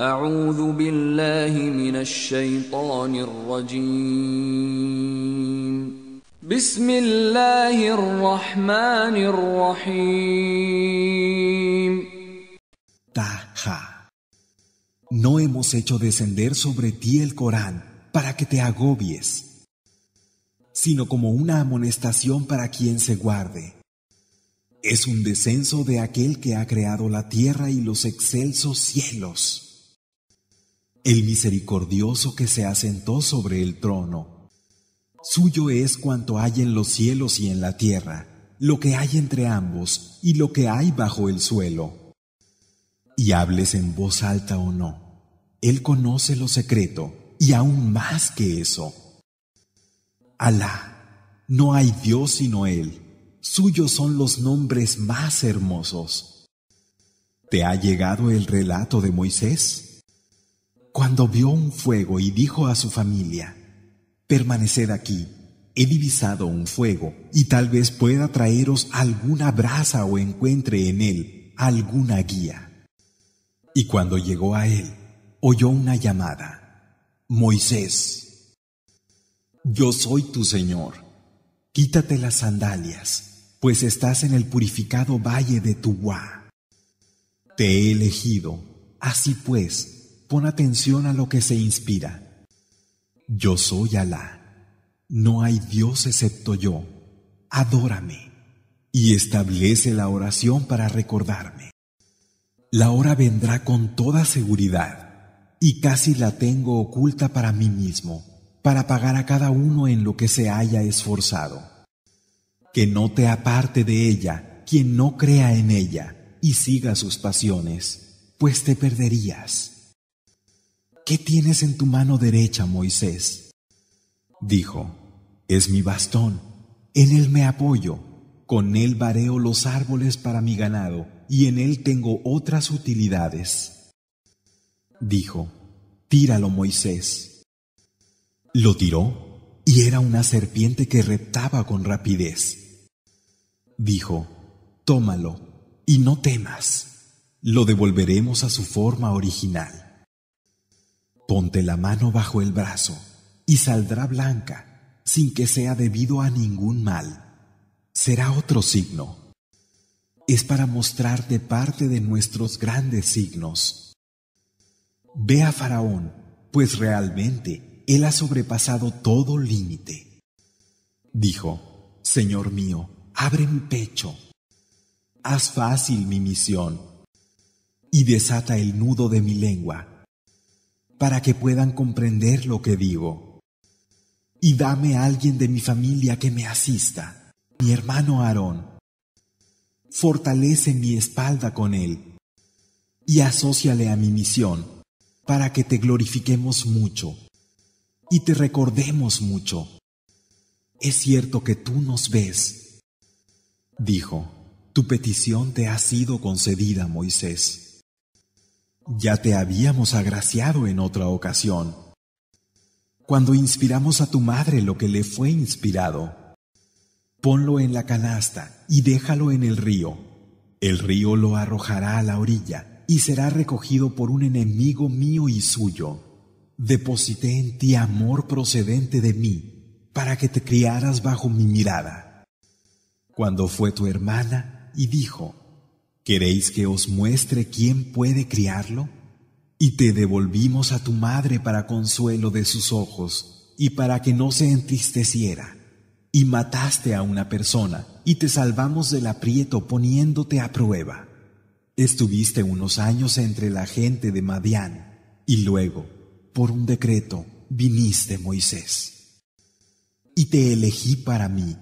أعوذ بالله من الشيطان الرجيم بسم الله الرحمن الرحيم Taha. No hemos hecho descender sobre ti el Corán para que te agobies, sino como una amonestación para quien se guarde. Es un descenso de aquel que ha creado la tierra y los excelsos cielos. El misericordioso que se asentó sobre el trono. Suyo es cuanto hay en los cielos y en la tierra, lo que hay entre ambos y lo que hay bajo el suelo y hables en voz alta o no. Él conoce lo secreto y aún más que eso. Alá, no hay Dios sino Él. Suyos son los nombres más hermosos. ¿Te ha llegado el relato de Moisés? Cuando vio un fuego y dijo a su familia, permaneced aquí, he divisado un fuego y tal vez pueda traeros alguna brasa o encuentre en él alguna guía. Y cuando llegó a él, oyó una llamada. Moisés, yo soy tu Señor. Quítate las sandalias, pues estás en el purificado valle de Tuwa. Te he elegido, así pues, pon atención a lo que se inspira. Yo soy Alá. No hay Dios excepto yo. Adórame y establece la oración para recordarme. La hora vendrá con toda seguridad, y casi la tengo oculta para mí mismo, para pagar a cada uno en lo que se haya esforzado. Que no te aparte de ella quien no crea en ella y siga sus pasiones, pues te perderías. ¿Qué tienes en tu mano derecha, Moisés? Dijo, es mi bastón, en él me apoyo, con él vareo los árboles para mi ganado y en él tengo otras utilidades. Dijo, tíralo Moisés. Lo tiró y era una serpiente que reptaba con rapidez. Dijo, tómalo y no temas, lo devolveremos a su forma original. Ponte la mano bajo el brazo y saldrá blanca, sin que sea debido a ningún mal. Será otro signo es para mostrarte parte de nuestros grandes signos. Ve a Faraón, pues realmente él ha sobrepasado todo límite. Dijo, Señor mío, abre mi pecho, haz fácil mi misión y desata el nudo de mi lengua, para que puedan comprender lo que digo. Y dame a alguien de mi familia que me asista, mi hermano Aarón fortalece mi espalda con él y asóciale a mi misión para que te glorifiquemos mucho y te recordemos mucho. Es cierto que tú nos ves. Dijo, tu petición te ha sido concedida, Moisés. Ya te habíamos agraciado en otra ocasión, cuando inspiramos a tu madre lo que le fue inspirado ponlo en la canasta y déjalo en el río. El río lo arrojará a la orilla y será recogido por un enemigo mío y suyo. Deposité en ti amor procedente de mí, para que te criaras bajo mi mirada. Cuando fue tu hermana y dijo, ¿queréis que os muestre quién puede criarlo? Y te devolvimos a tu madre para consuelo de sus ojos y para que no se entristeciera y mataste a una persona y te salvamos del aprieto poniéndote a prueba. Estuviste unos años entre la gente de Madián y luego, por un decreto, viniste Moisés. Y te elegí para mí.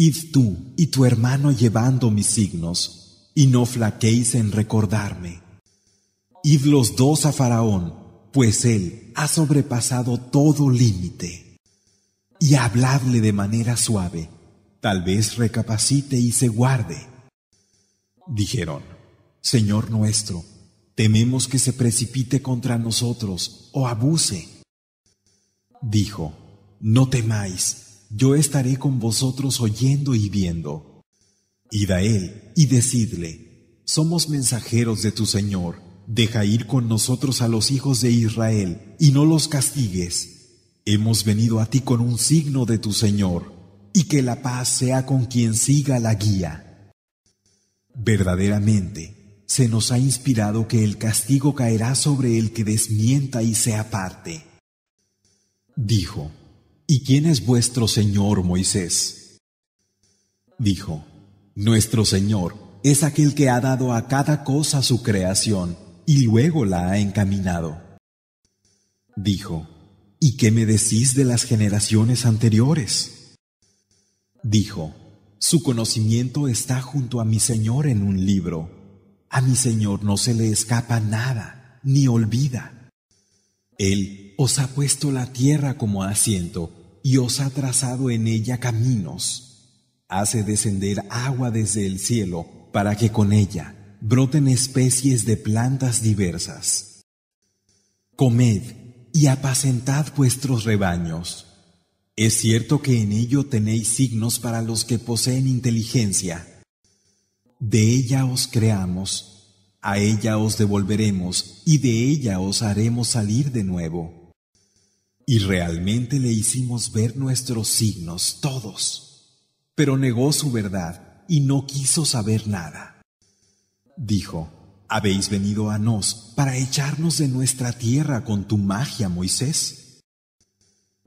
Id tú y tu hermano llevando mis signos, y no flaquéis en recordarme. Id los dos a Faraón, pues él ha sobrepasado todo límite y habladle de manera suave, tal vez recapacite y se guarde. Dijeron, Señor nuestro, tememos que se precipite contra nosotros o abuse. Dijo, no temáis, yo estaré con vosotros oyendo y viendo. Id a él y decidle, somos mensajeros de tu Señor, deja ir con nosotros a los hijos de Israel y no los castigues. Hemos venido a ti con un signo de tu Señor, y que la paz sea con quien siga la guía. Verdaderamente, se nos ha inspirado que el castigo caerá sobre el que desmienta y se aparte. Dijo, ¿y quién es vuestro Señor Moisés? Dijo, Nuestro Señor es aquel que ha dado a cada cosa su creación y luego la ha encaminado. Dijo, ¿y qué me decís de las generaciones anteriores? Dijo, su conocimiento está junto a mi Señor en un libro. A mi Señor no se le escapa nada, ni olvida. Él os ha puesto la tierra como asiento y os ha trazado en ella caminos. Hace descender agua desde el cielo para que con ella broten especies de plantas diversas. Comed y apacentad vuestros rebaños. Es cierto que en ello tenéis signos para los que poseen inteligencia. De ella os creamos, a ella os devolveremos y de ella os haremos salir de nuevo. Y realmente le hicimos ver nuestros signos todos, pero negó su verdad y no quiso saber nada. Dijo, ¿habéis venido a nos para echarnos de nuestra tierra con tu magia, Moisés?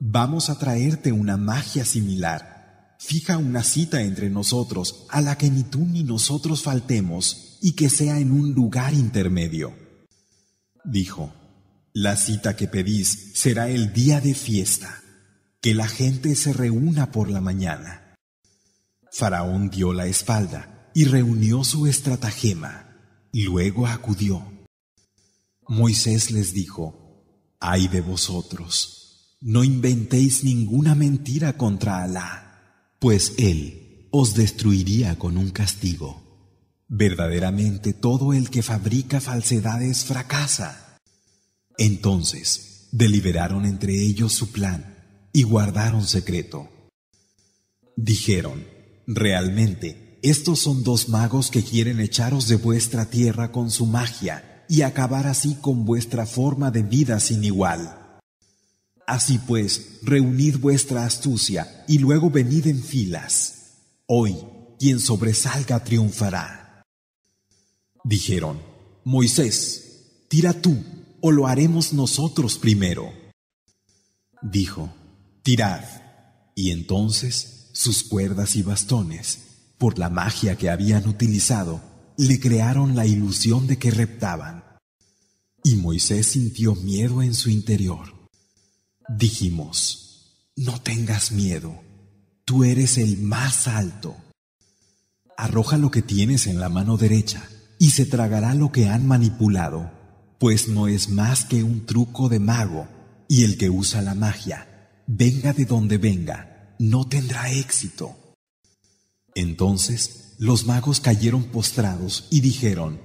Vamos a traerte una magia similar. Fija una cita entre nosotros a la que ni tú ni nosotros faltemos y que sea en un lugar intermedio. Dijo, la cita que pedís será el día de fiesta, que la gente se reúna por la mañana. Faraón dio la espalda y reunió su estratagema. Luego acudió. Moisés les dijo, Ay de vosotros, no inventéis ninguna mentira contra Alá, pues Él os destruiría con un castigo. Verdaderamente todo el que fabrica falsedades fracasa. Entonces deliberaron entre ellos su plan y guardaron secreto. Dijeron, realmente, estos son dos magos que quieren echaros de vuestra tierra con su magia y acabar así con vuestra forma de vida sin igual. Así pues, reunid vuestra astucia y luego venid en filas. Hoy, quien sobresalga triunfará. Dijeron, Moisés, tira tú, o lo haremos nosotros primero. Dijo, tirad. Y entonces sus cuerdas y bastones por la magia que habían utilizado, le crearon la ilusión de que reptaban. Y Moisés sintió miedo en su interior. Dijimos, no tengas miedo, tú eres el más alto. Arroja lo que tienes en la mano derecha y se tragará lo que han manipulado, pues no es más que un truco de mago, y el que usa la magia, venga de donde venga, no tendrá éxito. Entonces los magos cayeron postrados y dijeron,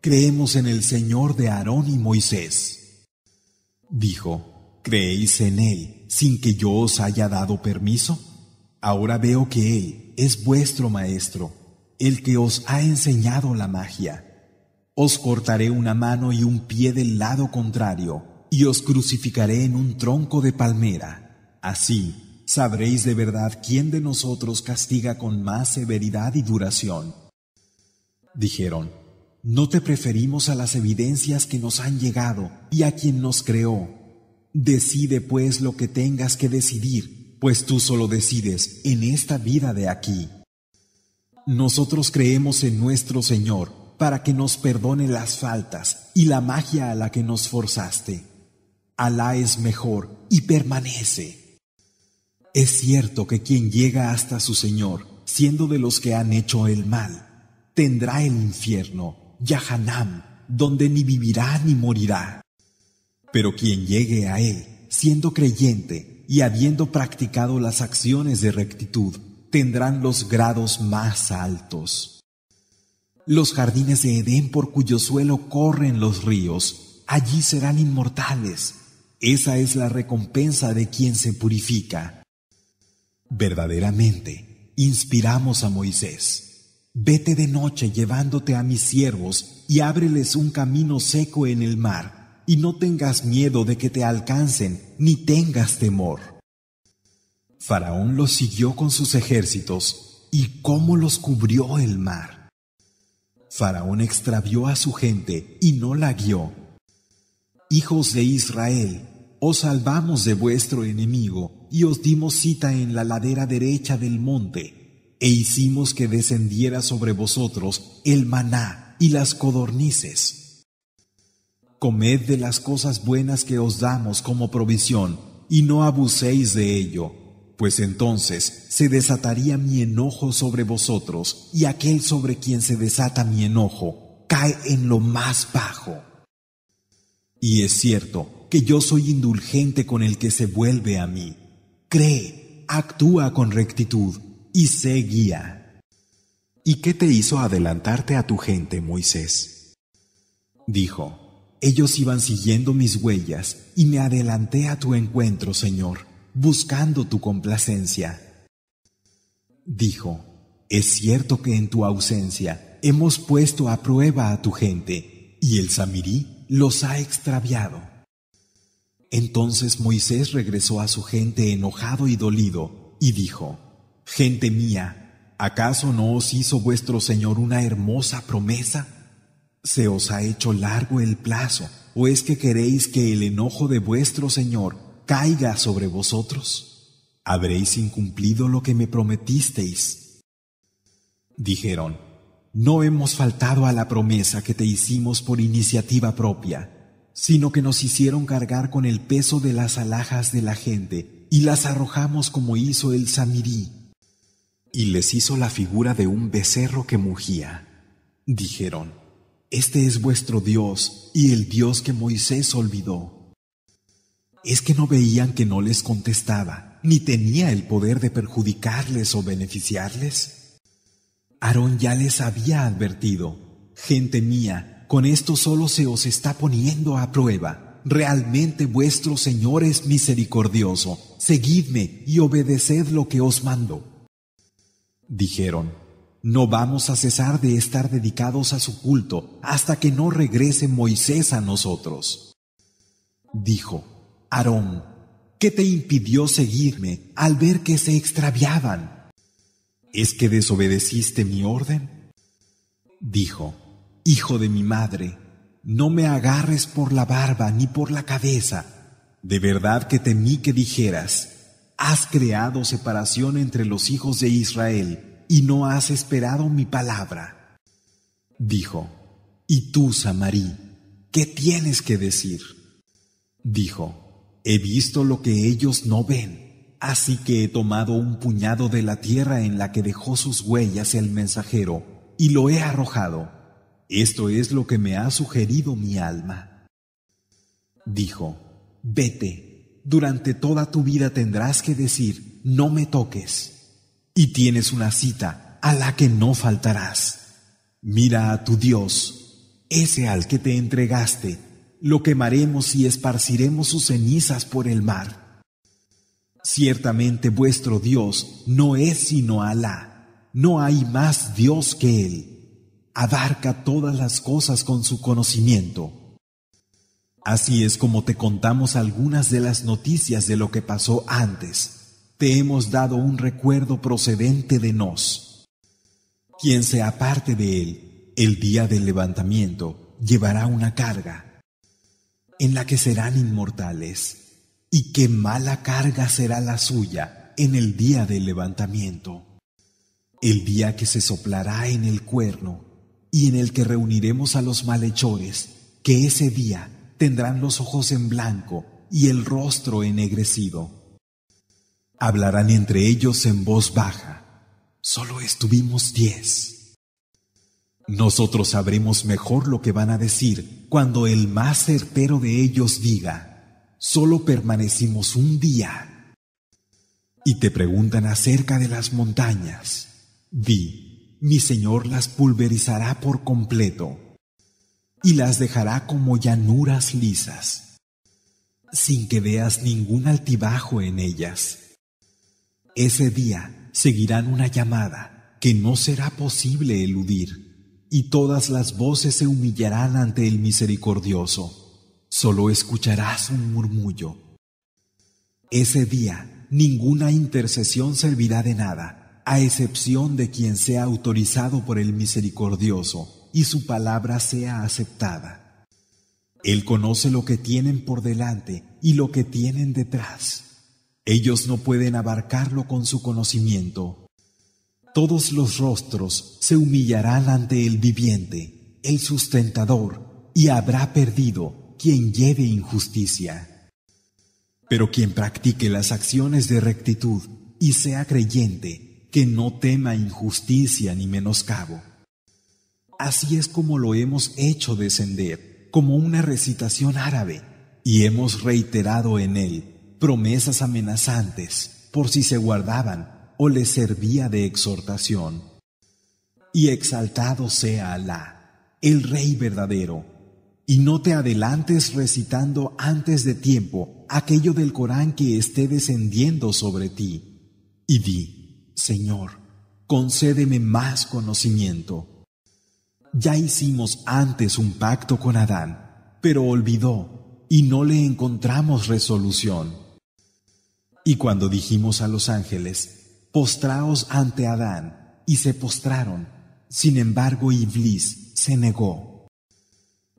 Creemos en el Señor de Aarón y Moisés. Dijo, ¿creéis en Él sin que yo os haya dado permiso? Ahora veo que Él es vuestro Maestro, el que os ha enseñado la magia. Os cortaré una mano y un pie del lado contrario, y os crucificaré en un tronco de palmera. Así sabréis de verdad quién de nosotros castiga con más severidad y duración. Dijeron, no te preferimos a las evidencias que nos han llegado y a quien nos creó. Decide pues lo que tengas que decidir, pues tú solo decides en esta vida de aquí. Nosotros creemos en nuestro Señor para que nos perdone las faltas y la magia a la que nos forzaste. Alá es mejor y permanece. Es cierto que quien llega hasta su Señor, siendo de los que han hecho el mal, tendrá el infierno, Yahanam, donde ni vivirá ni morirá. Pero quien llegue a él, siendo creyente y habiendo practicado las acciones de rectitud, tendrán los grados más altos. Los jardines de Edén por cuyo suelo corren los ríos, allí serán inmortales. Esa es la recompensa de quien se purifica. Verdaderamente, inspiramos a Moisés. Vete de noche llevándote a mis siervos y ábreles un camino seco en el mar, y no tengas miedo de que te alcancen, ni tengas temor. Faraón los siguió con sus ejércitos, y cómo los cubrió el mar. Faraón extravió a su gente y no la guió. Hijos de Israel, os salvamos de vuestro enemigo y os dimos cita en la ladera derecha del monte, e hicimos que descendiera sobre vosotros el maná y las codornices. Comed de las cosas buenas que os damos como provisión, y no abuséis de ello, pues entonces se desataría mi enojo sobre vosotros, y aquel sobre quien se desata mi enojo cae en lo más bajo. Y es cierto, que yo soy indulgente con el que se vuelve a mí. Cree, actúa con rectitud y sé guía. ¿Y qué te hizo adelantarte a tu gente, Moisés? Dijo, ellos iban siguiendo mis huellas y me adelanté a tu encuentro, Señor, buscando tu complacencia. Dijo, es cierto que en tu ausencia hemos puesto a prueba a tu gente y el Samirí los ha extraviado. Entonces Moisés regresó a su gente enojado y dolido, y dijo, Gente mía, ¿acaso no os hizo vuestro Señor una hermosa promesa? ¿Se os ha hecho largo el plazo, o es que queréis que el enojo de vuestro Señor caiga sobre vosotros? ¿Habréis incumplido lo que me prometisteis? Dijeron, No hemos faltado a la promesa que te hicimos por iniciativa propia sino que nos hicieron cargar con el peso de las alhajas de la gente y las arrojamos como hizo el Samirí. Y les hizo la figura de un becerro que mugía. Dijeron, Este es vuestro Dios y el Dios que Moisés olvidó. ¿Es que no veían que no les contestaba, ni tenía el poder de perjudicarles o beneficiarles? Aarón ya les había advertido, gente mía, con esto solo se os está poniendo a prueba. Realmente vuestro Señor es misericordioso. Seguidme y obedeced lo que os mando. Dijeron, no vamos a cesar de estar dedicados a su culto hasta que no regrese Moisés a nosotros. Dijo, Aarón, ¿qué te impidió seguirme al ver que se extraviaban? ¿Es que desobedeciste mi orden? Dijo, Hijo de mi madre, no me agarres por la barba ni por la cabeza. De verdad que temí que dijeras, has creado separación entre los hijos de Israel y no has esperado mi palabra. Dijo, ¿y tú, Samarí, qué tienes que decir? Dijo, he visto lo que ellos no ven, así que he tomado un puñado de la tierra en la que dejó sus huellas el mensajero y lo he arrojado esto es lo que me ha sugerido mi alma. Dijo, vete, durante toda tu vida tendrás que decir, no me toques. Y tienes una cita a la que no faltarás. Mira a tu Dios, ese al que te entregaste, lo quemaremos y esparciremos sus cenizas por el mar. Ciertamente vuestro Dios no es sino Alá, no hay más Dios que Él abarca todas las cosas con su conocimiento. Así es como te contamos algunas de las noticias de lo que pasó antes. Te hemos dado un recuerdo procedente de nos. Quien se aparte de él, el día del levantamiento, llevará una carga, en la que serán inmortales. Y qué mala carga será la suya en el día del levantamiento, el día que se soplará en el cuerno y en el que reuniremos a los malhechores, que ese día tendrán los ojos en blanco y el rostro ennegrecido. Hablarán entre ellos en voz baja. Solo estuvimos diez. Nosotros sabremos mejor lo que van a decir cuando el más certero de ellos diga, solo permanecimos un día. Y te preguntan acerca de las montañas. Di, mi Señor las pulverizará por completo y las dejará como llanuras lisas, sin que veas ningún altibajo en ellas. Ese día seguirán una llamada, que no será posible eludir, y todas las voces se humillarán ante el misericordioso. Solo escucharás un murmullo. Ese día ninguna intercesión servirá de nada, a excepción de quien sea autorizado por el misericordioso y su palabra sea aceptada. Él conoce lo que tienen por delante y lo que tienen detrás. Ellos no pueden abarcarlo con su conocimiento. Todos los rostros se humillarán ante el viviente, el sustentador, y habrá perdido quien lleve injusticia. Pero quien practique las acciones de rectitud y sea creyente, que no tema injusticia ni menoscabo. Así es como lo hemos hecho descender, como una recitación árabe, y hemos reiterado en él promesas amenazantes por si se guardaban o les servía de exhortación. Y exaltado sea Alá, el Rey verdadero, y no te adelantes recitando antes de tiempo aquello del Corán que esté descendiendo sobre ti. Y di, Señor, concédeme más conocimiento. Ya hicimos antes un pacto con Adán, pero olvidó y no le encontramos resolución. Y cuando dijimos a los ángeles, postraos ante Adán, y se postraron, sin embargo Iblis se negó.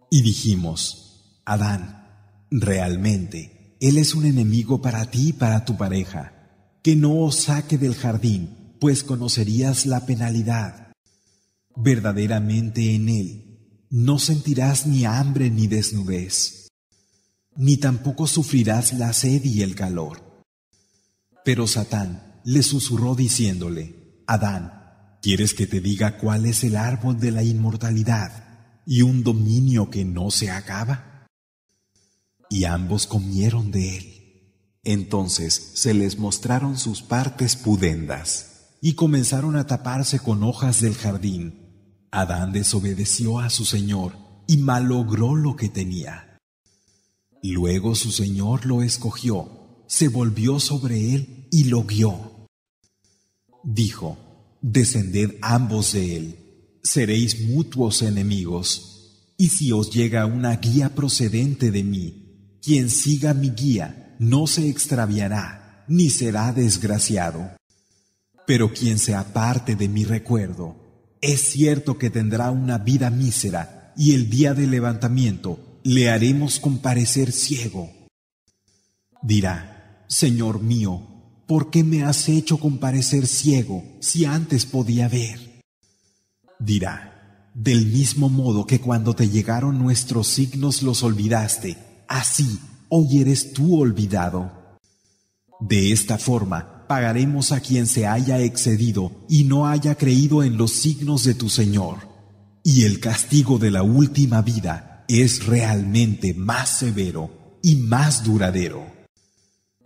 Y dijimos, Adán, realmente, él es un enemigo para ti y para tu pareja, que no os saque del jardín, pues conocerías la penalidad. Verdaderamente en él no sentirás ni hambre ni desnudez, ni tampoco sufrirás la sed y el calor. Pero Satán le susurró diciéndole, Adán, ¿quieres que te diga cuál es el árbol de la inmortalidad y un dominio que no se acaba? Y ambos comieron de él. Entonces se les mostraron sus partes pudendas y comenzaron a taparse con hojas del jardín Adán desobedeció a su Señor y malogró lo que tenía. Luego su Señor lo escogió, se volvió sobre él y lo guió. Dijo, Descended ambos de él, seréis mutuos enemigos, y si os llega una guía procedente de mí, quien siga mi guía no se extraviará, ni será desgraciado. Pero quien se aparte de mi recuerdo, es cierto que tendrá una vida mísera y el día del levantamiento le haremos comparecer ciego. Dirá, Señor mío, ¿por qué me has hecho comparecer ciego si antes podía ver? Dirá, del mismo modo que cuando te llegaron nuestros signos los olvidaste, así hoy eres tú olvidado. De esta forma, pagaremos a quien se haya excedido y no haya creído en los signos de tu Señor. Y el castigo de la última vida es realmente más severo y más duradero.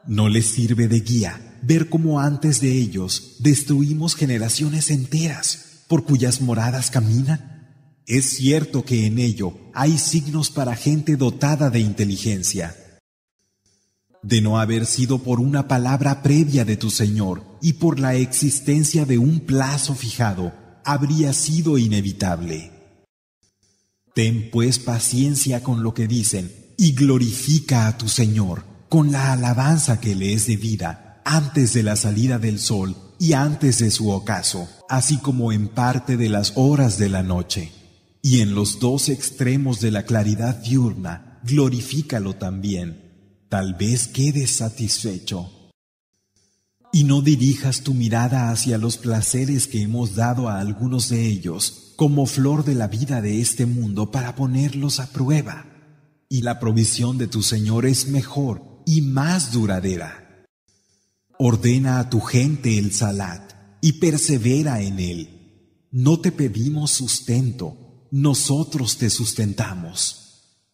No les sirve de guía ver cómo antes de ellos destruimos generaciones enteras por cuyas moradas caminan. Es cierto que en ello hay signos para gente dotada de inteligencia de no haber sido por una palabra previa de tu Señor y por la existencia de un plazo fijado, habría sido inevitable. Ten pues paciencia con lo que dicen y glorifica a tu Señor con la alabanza que le es debida antes de la salida del sol y antes de su ocaso, así como en parte de las horas de la noche. Y en los dos extremos de la claridad diurna, glorifícalo también tal vez quedes satisfecho. Y no dirijas tu mirada hacia los placeres que hemos dado a algunos de ellos como flor de la vida de este mundo para ponerlos a prueba. Y la provisión de tu Señor es mejor y más duradera. Ordena a tu gente el salat y persevera en él. No te pedimos sustento, nosotros te sustentamos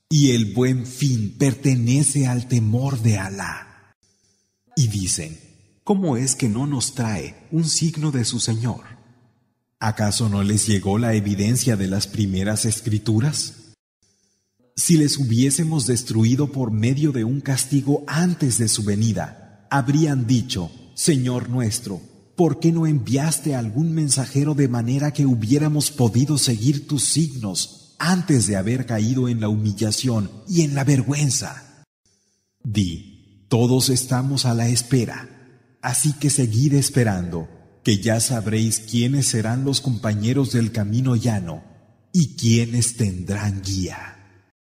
y el buen fin pertenece al temor de Alá. Y dicen, ¿cómo es que no nos trae un signo de su Señor? ¿Acaso no les llegó la evidencia de las primeras escrituras? Si les hubiésemos destruido por medio de un castigo antes de su venida, habrían dicho, Señor nuestro, ¿por qué no enviaste algún mensajero de manera que hubiéramos podido seguir tus signos antes de haber caído en la humillación y en la vergüenza? Di, todos estamos a la espera, así que seguid esperando, que ya sabréis quiénes serán los compañeros del camino llano y quiénes tendrán guía.